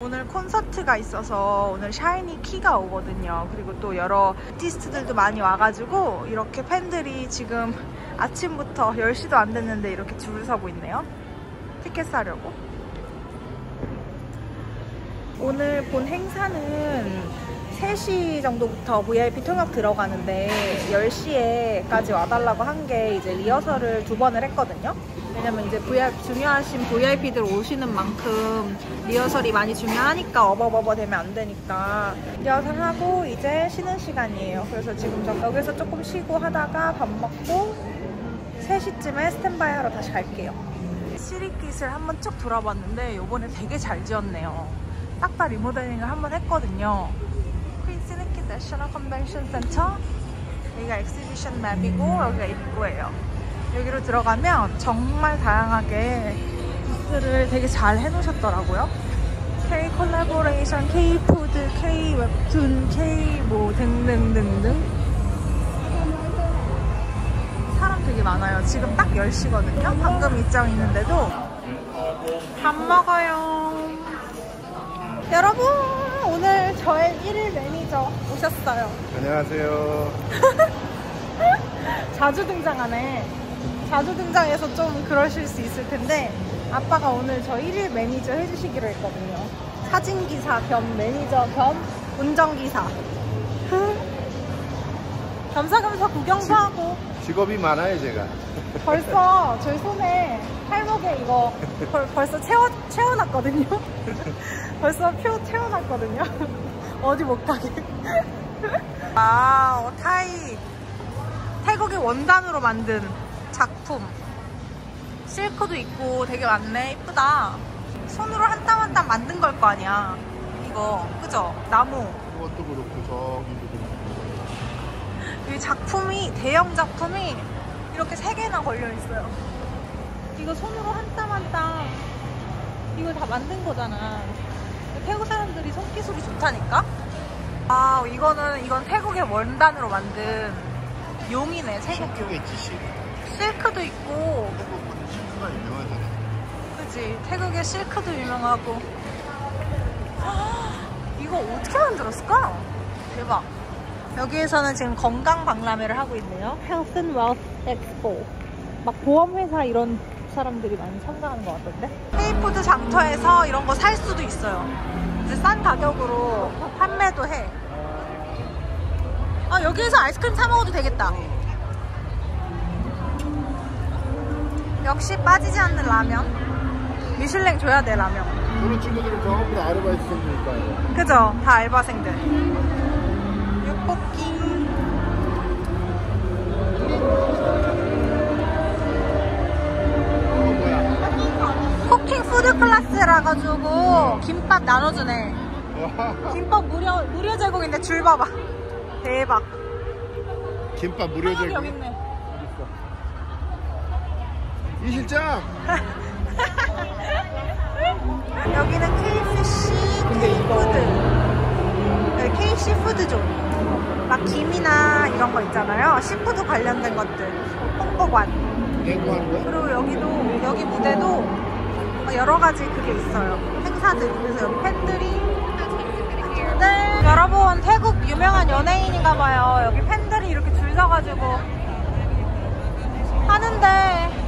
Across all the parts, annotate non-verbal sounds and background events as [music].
오늘 콘서트가 있어서 오늘 샤이니 키가 오거든요. 그리고 또 여러 아티스트들도 많이 와가지고 이렇게 팬들이 지금 아침부터 10시도 안 됐는데 이렇게 줄을 서고 있네요. 티켓 사려고. 오늘 본 행사는 3시 정도부터 VIP 통역 들어가는데 10시에까지 와달라고 한 게 이제 리허설을 두 번을 했거든요. 왜냐면 이제 VIP, 중요하신 VIP들 오시는 만큼 리허설이 많이 중요하니까 어버버버 되면 안 되니까 리허설 하고 이제 쉬는 시간이에요. 그래서 지금 저 여기서 조금 쉬고 하다가 밥 먹고 3시쯤에 스탠바이 하러 다시 갈게요. 시리킷을 한번 쭉 돌아봤는데 요번에 되게 잘 지었네요. 딱 다 리모델링을 한번 했거든요. Queen Sirikit National Convention Center 여기가 exhibition map이고 여기가 입구예요. 여기로 들어가면 정말 다양하게 부스를 되게 잘 해놓으셨더라고요. K collaboration, K food, K 웹툰, K 뭐 등등등등 사람 되게 많아요. 지금 딱 10시거든요. 방금 입장했는데도 밥 먹어요. 여러분 오늘 저의 1일 매니저 오셨어요. 안녕하세요. [laughs] 자주 등장하네. 자주 등장해서 좀 그러실 수 있을 텐데 아빠가 오늘 저 1일 매니저 해주시기로 했거든요. 사진기사 겸 매니저 겸 운전기사. 겸사겸사 구경도 하고 직업이 많아요, 제가. 벌써 [laughs] 저희 손에 팔목에 이거 벌, 벌써 채워, 채워놨거든요. [laughs] 벌써 표 채워놨거든요. [laughs] 어디 못 가게. 아, 타이. 태국의 원단으로 만든 작품. 실크도 있고 되게 많네. 이쁘다. 손으로 한 땀 한 땀 만든 걸 거 아니야. 이거. 그죠? 나무. 그것도 그렇고, 저기도 그렇고. 이 작품이 대형 작품이 이렇게 세 개나 걸려 있어요. 이거 손으로 한 땀 한 땀 이걸 다 만든 거잖아. 태국 사람들이 손기술이 좋다니까. 아 이거는 이건 태국의 원단으로 만든 용이네. 태국 용. 실크의 지식. 실크도 있고, 태국은 실크가 유명하잖아. 그지? 태국의 실크도 유명하고. 이거 어떻게 만들었을까? 대박. 여기에서는 지금 건강 박람회를 하고 있네요. Health and Wealth Expo. 막 보험회사 이런 사람들이 많이 참가하는 것 같던데? K food 장터에서 이런 거 살 수도 있어요. 이제 싼 가격으로 판매도 해. 아, 여기에서 아이스크림 사 먹어도 되겠다. 역시 빠지지 않는 라면. 미슐랭 줘야 돼, 라면. 그런 친구들은 전부 다 아르바이트생이니까요. 그죠? 다 알바생들. 떡볶이. cooking food class라 가지고 김밥 나눠주네. [laughs] 김밥 무료 무료 제공인데 줄 봐봐. 대박. 김밥 무료 제공. 여기 있네. 이 실장! [laughs] 여기는 K fish, K food. 네, K seafood zone. 막 김이나 이런 거 있잖아요. seafood 관련된 것들. 거야? 그리고 여기도 여기 무대도 여러 가지 그게 있어요. 행사들. 그래서 여기 팬들이 네. 여러분 태국 유명한 연예인인가 봐요. 여기 팬들이 이렇게 줄 서가지고 하는데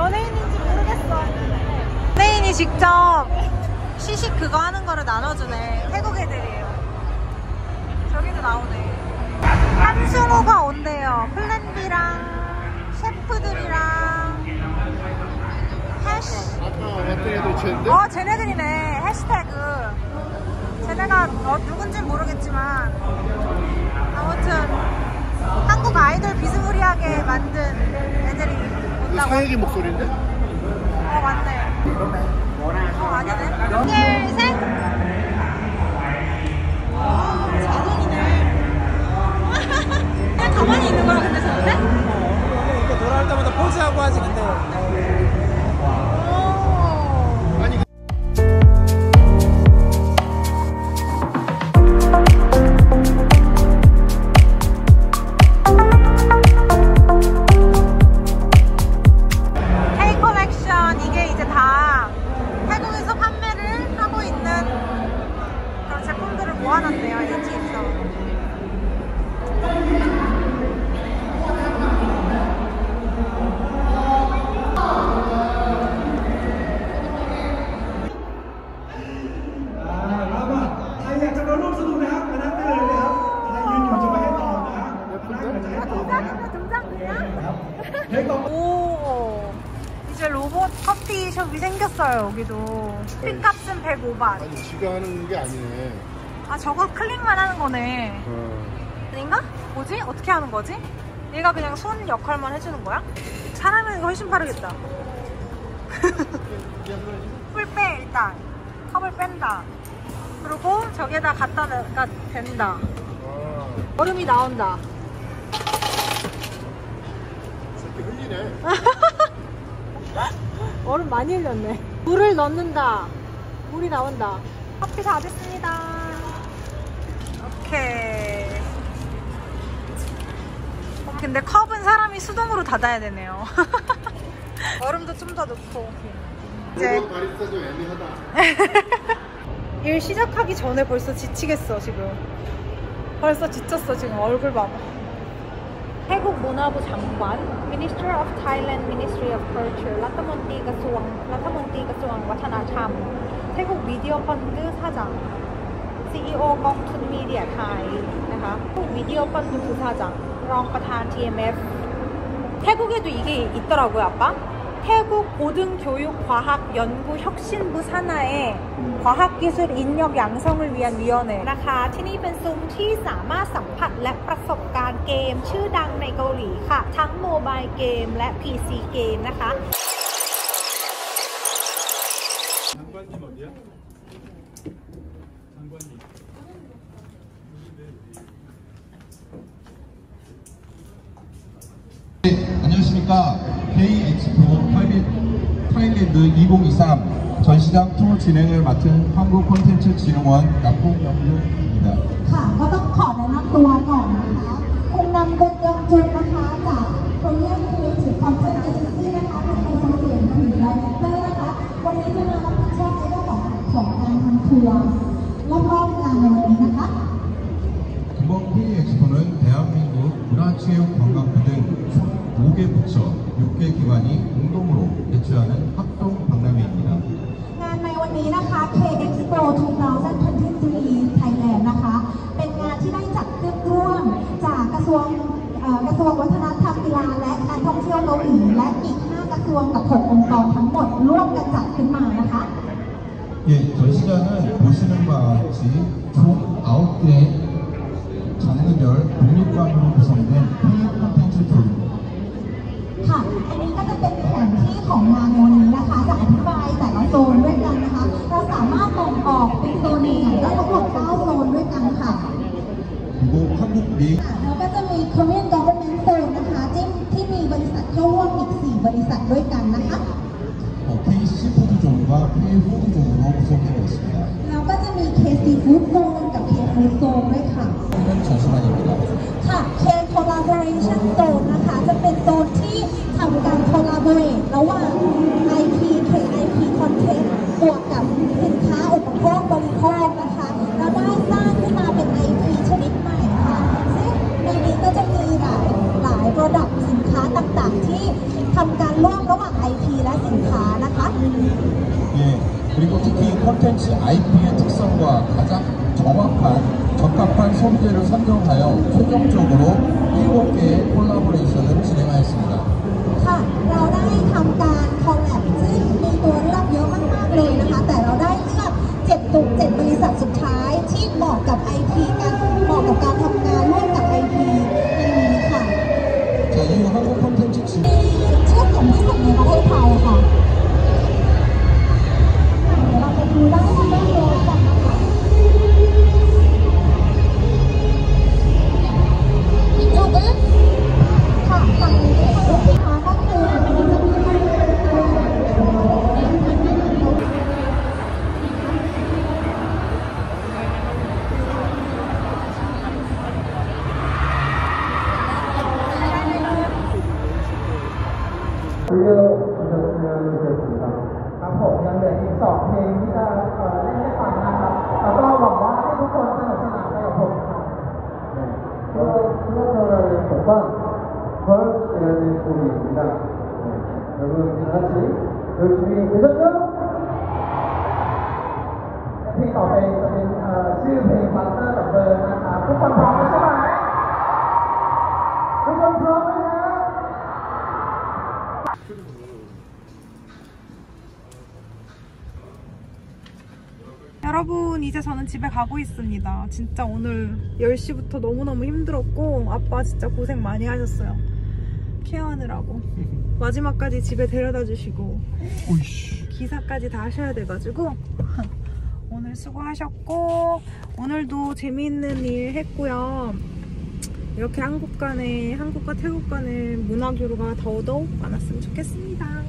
연예인인지 모르겠어. 연예인이 직접 시식 그거 하는 거를 나눠주네. 태국 애들이에요. 저기도 나오네. 한승우가 온대요. 플랜비랑 셰프들이랑 해시. 아까 어떤 애들 치는데? 어, 쟤네들이네. 해시태그. 쟤네가 어, 누군진 모르겠지만 아무튼 한국 아이돌 비스무리하게 만든 애들이 온다고. 사회기 목소리인데? 여기도 핏값은 105바 아니 지가 하는 게 아니네. 아 저거 클릭만 하는 거네 어. 아닌가? 뭐지? 어떻게 하는 거지? 얘가 그냥 손 역할만 해주는 거야? 사람은 이거 훨씬 빠르겠다 [laughs] 풀빼 일단 컵을 뺀다 그리고 저기에다 갖다 가 된다 아, 얼음이 나온다 새끼 흘리네. [laughs] 얼음 많이 흘렸네. 물을 넣는다. 물이 나온다. 커피 다 됐습니다. 오케이. 어, 근데 컵은 사람이 수동으로 닫아야 되네요. [laughs] 얼음도 좀 더 넣고. 이제. [laughs] 일 시작하기 전에 벌써 지치겠어, 지금. 벌써 지쳤어, 지금. 얼굴 봐봐. 태국 문화부 장관, Minister of Thailand Ministry of Culture, รัฐมนตรีกระทรวงรัฐมนตรีกระทรวงวัฒนธรรม 태국 미디어 펀드 사장, CEO กองทุนมีเดียไทยนะคะ 미디어 펀드 부사장, รองประธาน TMF. 태국에도 이게 있더라고요, 아빠. 태국 고등교육과학연구 혁신부 산하의 과학기술 인력 양성을 위한 위원회 นะคะ ที่นี่เป็นซุ้มที่สามารถสัมผัสและประสบการณ์เกม ชื่อดังในเกาหลีค่ะ ทั้งโมบายเกมและ PC เกมนะคะ 타일랜드 2023 전시장 투어 진행을 맡은 한국콘텐츠진흥원 나포영준입니다. ค่ะก็ต้องขอแนะนำตัวก่อนนะคะคุณนำกฎยองจุนนะคะจาก Korean Creative Content Agency นะคะเป็นโอเซียนถึงไดเรคเตอร์นะคะ วันนี้จะมารับผิดชอบในเรื่องของของการทำทัวร์รอบๆงานในวันนี้นะคะ 이번 K-엑스포는 대한민국 문화체육관광부 등 총 5개 부처, 6개 기관이 공동으로 개최하는 합 ทรวงวัฒนธรรมกีฬาและการท่องเที่ยวเกาหลีและอีก 5 กระทรวงกับ 6 องค์กรทั้งหมดร่วมกันจัดขึ้นมานะคะ 예, 전시장은 보시는 바와 같이 총 9개 장르별 독립관으로 구성된 K 콘텐츠 조입니다. ค่ะ อันนี้ก็จะเป็นแผนที่ของงานในวันนี้นะคะ จะอธิบายแต่ละโซนด้วยกันนะคะ เราสามารถแบ่งออกเป็นโซนหนึ่งได้ทั้งหมด 9 그리고 한국 리 แล้วก็จะมี Korean Government Zone นะคะที่ที่มีบริษัทเข้าร่วมอีก 4 บริษัทด้วยกันนะคะ 어, K 시푸드 존과 K 푸드 존으로 구성되어 있습니다. แล้วก็จะมี KC Food Zone กับ K Food Zone ด้วยค่ะ 는 전시관입니다. ค่ะ K Collaboration Zone นะคะ จะเป็นโซนที่ทำการ collaborate ระหว่าง IP KIP Content บวกกับสินค้าอุปโภคบริโภค ค หว่าง IP และสินค้านะคะ 예, 그리고 특히 콘텐츠 IP의 특성과 가장 정확한, 적합한 소비재를 선정하여 최종적으로 7개의 콜라보레이션을 진행하였습니다. ค่ะ เราได้ทำการคอลแลบซึ่งมีตัวเลือกเยอะมาก ๆ เลยนะคะ แต่เราได้เลือก7ตุก7บริษัทสุดท้ายที่เหมาะกับ IP กันเหมาะกับการทำงาน าน 벌이라는 곡입니다. 네, 여러분 다 같이 열심히 되셨죠? เพลงต่อไปจะเป็นเอ่อชื่อเพลงบัตเตอร์กับเบิร์นนะครับทุกคนพร้อมแล้วใช่ไหมทุกคนพร้อมไหมฮะ 여러분 이제 저는 집에 가고 있습니다. 진짜 오늘 10시부터 너무너무 힘들었고 아빠 진짜 고생 많이 하셨어요. 케어하느라고. 마지막까지 집에 데려다 주시고 오이씨. 기사까지 다 하셔야 돼가지고 [laughs] 오늘 수고하셨고 오늘도 재미있는 일 했고요. 이렇게 한국 간에 한국과 태국 간에 문화 교류가 더더욱 많았으면 좋겠습니다.